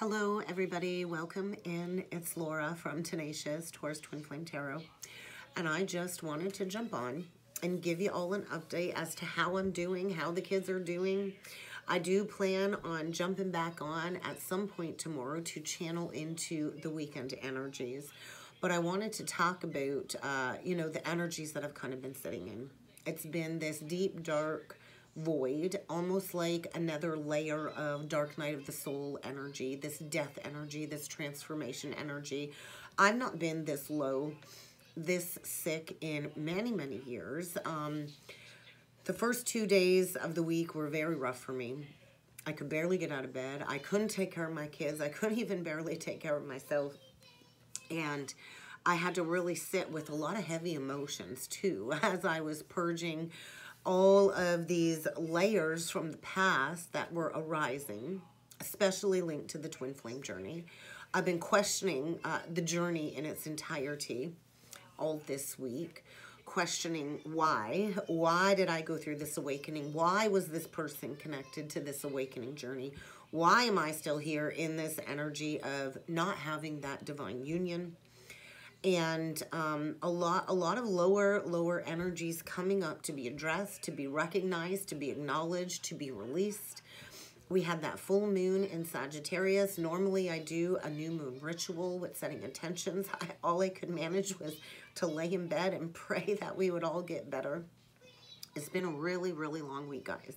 Hello, everybody. Welcome in. It's Laura from Tenacious Taurus Twin Flame Tarot. And I just wanted to jump on and give you all an update as to how I'm doing, how the kids are doing. I do plan on jumping back on at some point tomorrow to channel into the weekend energies. But I wanted to talk about, uh, you know, the energies that I've kind of been sitting in. It's been this deep, dark, void, almost like another layer of dark night of the soul energy, this death energy, this transformation energy. I've not been this low, this sick in many, many years. Um, the first two days of the week were very rough for me. I could barely get out of bed. I couldn't take care of my kids. I couldn't even barely take care of myself. And I had to really sit with a lot of heavy emotions too as I was purging all of these layers from the past that were arising, especially linked to the twin flame journey. I've been questioning uh, the journey in its entirety all this week, questioning why. Why did I go through this awakening? Why was this person connected to this awakening journey? Why am I still here in this energy of not having that divine union? And um, a lot a lot of lower lower energies coming up to be addressed to be recognized to be acknowledged to be released we had that full moon in Sagittarius. Normally I do a new moon ritual with setting intentions. I, all I could manage was to lay in bed and pray that we would all get better. It's been a really, really long week, guys.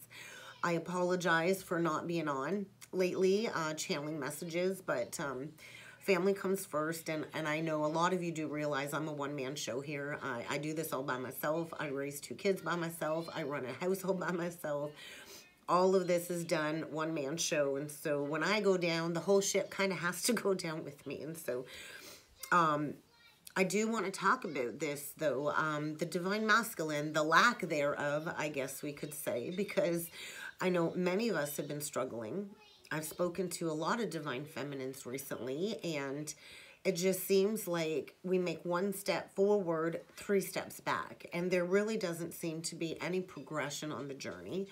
I apologize for not being on lately, uh, channeling messages, but um, family comes first and, and I know a lot of you do realize I'm a one-man show here. I, I do this all by myself. I raise two kids by myself. I run a household by myself. All of this is done one-man show. And so when I go down, the whole ship kind of has to go down with me. And so um, I do want to talk about this, though, um, the divine masculine, the lack thereof, I guess we could say, because I know many of us have been struggling I've spoken to a lot of divine feminines recently, and it just seems like we make one step forward, three steps back, and there really doesn't seem to be any progression on the journey.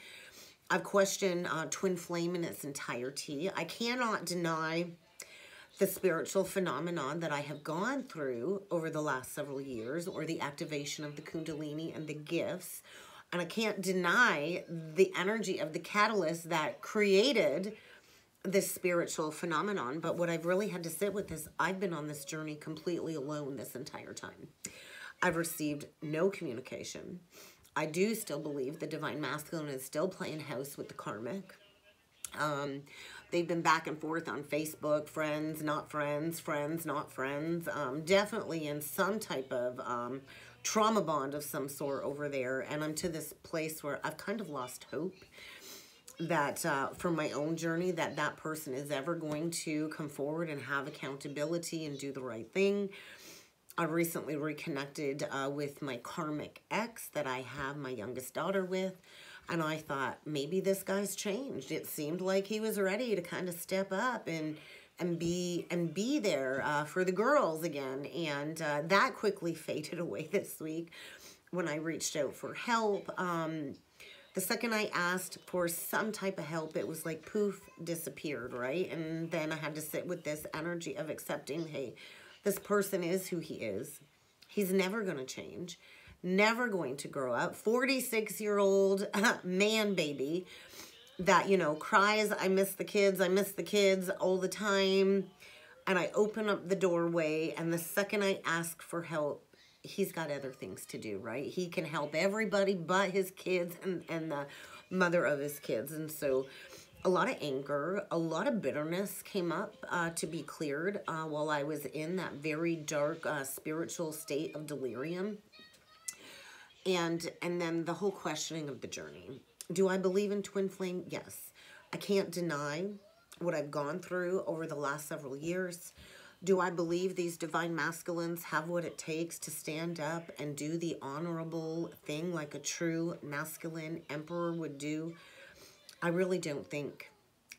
I've questioned uh, Twin Flame in its entirety. I cannot deny the spiritual phenomenon that I have gone through over the last several years, or the activation of the Kundalini and the gifts. And I can't deny the energy of the catalyst that created this spiritual phenomenon. But what I've really had to sit with is I've been on this journey completely alone this entire time. I've received no communication. I do still believe the divine masculine is still playing house with the karmic. Um, they've been back and forth on Facebook, friends, not friends, friends, not friends. Um, definitely in some type of um, trauma bond of some sort over there. And I'm to this place where I've kind of lost hope that uh, for my own journey that that person is ever going to come forward and have accountability and do the right thing. I recently reconnected uh, with my karmic ex that I have my youngest daughter with. And I thought, maybe this guy's changed. It seemed like he was ready to kind of step up and and be and be there uh, for the girls again. And uh, that quickly faded away this week when I reached out for help. Um, the second I asked for some type of help, it was like poof, disappeared, right? And then I had to sit with this energy of accepting, hey, this person is who he is. He's never going to change, never going to grow up. 46-year-old man baby that, you know, cries, I miss the kids, I miss the kids all the time. And I open up the doorway, and the second I ask for help, he's got other things to do, right? He can help everybody but his kids and, and the mother of his kids. And so a lot of anger, a lot of bitterness came up uh, to be cleared uh, while I was in that very dark uh, spiritual state of delirium. And, and then the whole questioning of the journey. Do I believe in twin flame? Yes. I can't deny what I've gone through over the last several years. Do I believe these divine masculines have what it takes to stand up and do the honorable thing like a true masculine emperor would do? I really don't think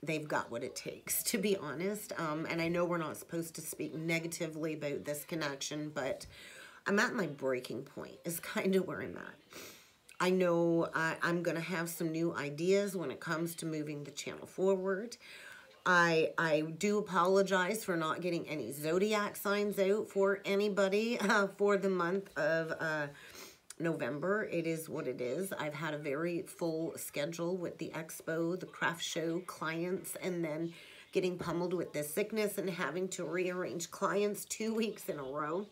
they've got what it takes, to be honest. Um, and I know we're not supposed to speak negatively about this connection, but I'm at my breaking point is kind of where I'm at. I know I, I'm going to have some new ideas when it comes to moving the channel forward. I, I do apologize for not getting any zodiac signs out for anybody uh, for the month of uh, November. It is what it is. I've had a very full schedule with the expo, the craft show, clients, and then getting pummeled with this sickness and having to rearrange clients two weeks in a row.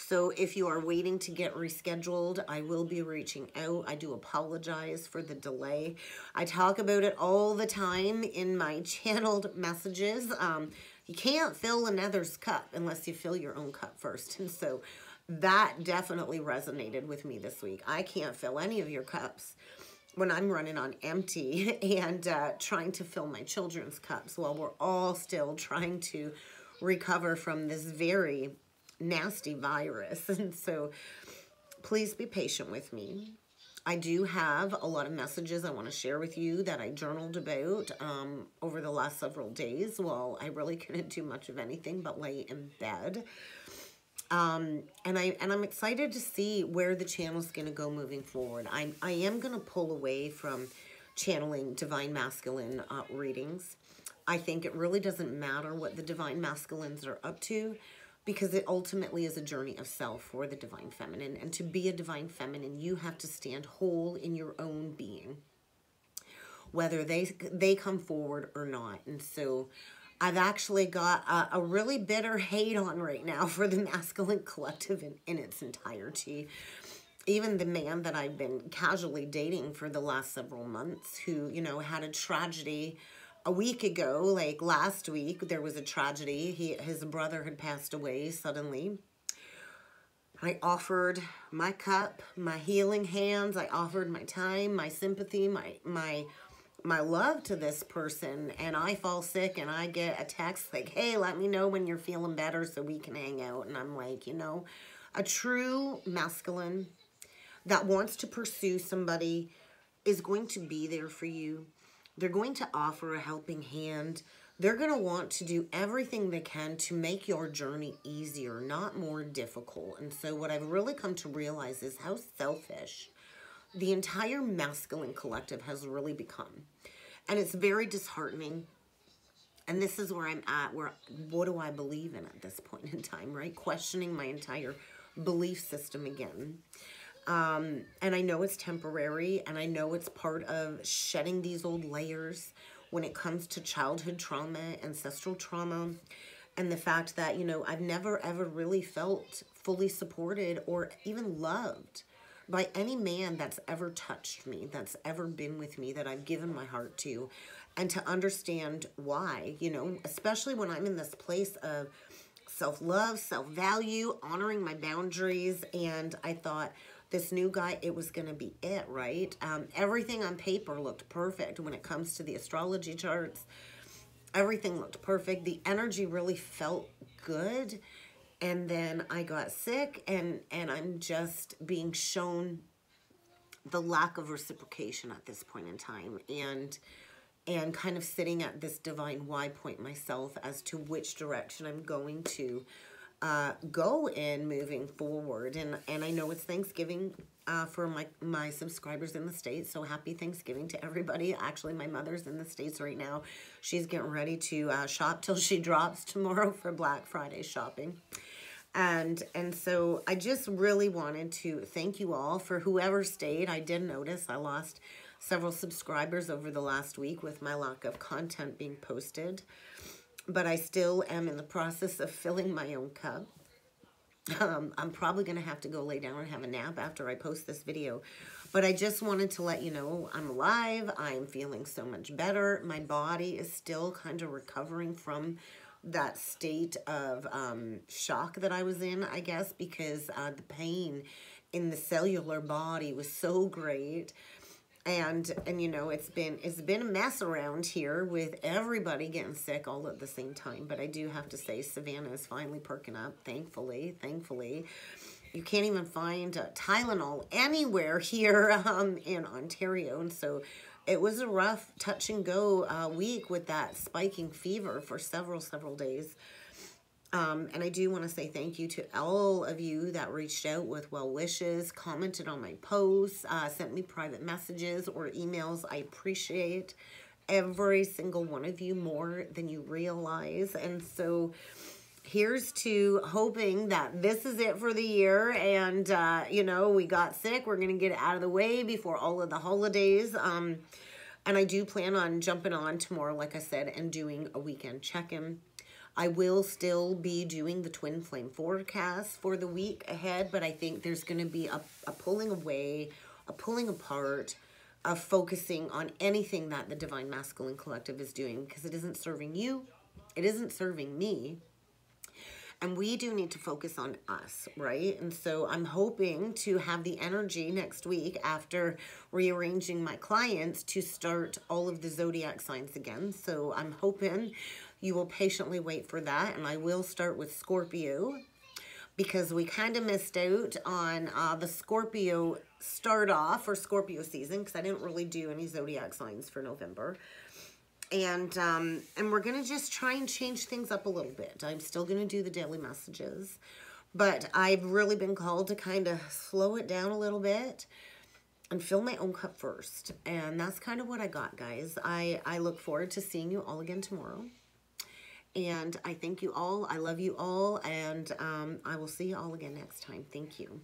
So if you are waiting to get rescheduled, I will be reaching out. I do apologize for the delay. I talk about it all the time in my channeled messages. Um, you can't fill another's cup unless you fill your own cup first. And so that definitely resonated with me this week. I can't fill any of your cups when I'm running on empty and uh, trying to fill my children's cups while we're all still trying to recover from this very nasty virus. And so please be patient with me. I do have a lot of messages I want to share with you that I journaled about um, over the last several days. Well, I really couldn't do much of anything but lay in bed. Um, and I and I'm excited to see where the channel is going to go moving forward. I I am going to pull away from channeling divine masculine uh, readings. I think it really doesn't matter what the divine masculines are up to because it ultimately is a journey of self for the divine feminine. And to be a divine feminine, you have to stand whole in your own being, whether they they come forward or not. And so I've actually got a, a really bitter hate on right now for the masculine collective in, in its entirety even the man that I've been casually dating for the last several months who, you know, had a tragedy a week ago, like last week, there was a tragedy. He his brother had passed away suddenly. I offered my cup, my healing hands, I offered my time, my sympathy, my my my love to this person and I fall sick and I get a text like, "Hey, let me know when you're feeling better so we can hang out." And I'm like, you know, a true masculine that wants to pursue somebody is going to be there for you they're going to offer a helping hand. They're going to want to do everything they can to make your journey easier, not more difficult. And so what I've really come to realize is how selfish the entire masculine collective has really become. And it's very disheartening. And this is where I'm at, where what do I believe in at this point in time, right? Questioning my entire belief system again. Um, and I know it's temporary and I know it's part of shedding these old layers when it comes to childhood trauma, ancestral trauma, and the fact that, you know, I've never ever really felt fully supported or even loved by any man that's ever touched me, that's ever been with me, that I've given my heart to, and to understand why, you know, especially when I'm in this place of self love, self value, honoring my boundaries. And I thought, this new guy, it was going to be it, right? Um, everything on paper looked perfect when it comes to the astrology charts. Everything looked perfect. The energy really felt good. And then I got sick and, and I'm just being shown the lack of reciprocation at this point in time. And and kind of sitting at this divine why point myself as to which direction I'm going to uh, go in moving forward. And, and I know it's Thanksgiving uh, for my, my subscribers in the States. So happy Thanksgiving to everybody. Actually, my mother's in the States right now. She's getting ready to uh, shop till she drops tomorrow for Black Friday shopping. And, and so I just really wanted to thank you all for whoever stayed. I did notice I lost several subscribers over the last week with my lack of content being posted but I still am in the process of filling my own cup. Um, I'm probably going to have to go lay down and have a nap after I post this video. But I just wanted to let you know I'm alive. I'm feeling so much better. My body is still kind of recovering from that state of um, shock that I was in, I guess, because uh, the pain in the cellular body was so great and and you know it's been it's been a mess around here with everybody getting sick all at the same time. But i do have to say savannah is finally perking up thankfully thankfully. You can't even find uh, tylenol anywhere here um, in ontario. And so it was a rough touch and go uh, week with that spiking fever for several several days um, and I do want to say thank you to all of you that reached out with well wishes, commented on my posts, uh, sent me private messages or emails. I appreciate every single one of you more than you realize. And so here's to hoping that this is it for the year and uh, you know we got sick we're gonna get out of the way before all of the holidays um, and i do plan on jumping on tomorrow like i said and doing a weekend check-in i will still be doing the twin flame forecast for the week ahead but i think there's gonna be a, a pulling away a pulling apart of focusing on anything that the divine masculine collective is doing because it isn't serving you it isn't serving me and we do need to focus on us, right? And so I'm hoping to have the energy next week after rearranging my clients to start all of the zodiac signs again. So I'm hoping you will patiently wait for that. And I will start with Scorpio because we kind of missed out on uh, the Scorpio start off or Scorpio season because I didn't really do any zodiac signs for November and um, and we're gonna just try and change things up a little bit. I'm still gonna do the daily messages, but I've really been called to kind of slow it down a little bit and fill my own cup first. And that's kind of what I got, guys. I, I look forward to seeing you all again tomorrow. And I thank you all. I love you all. And um, I will see you all again next time. Thank you.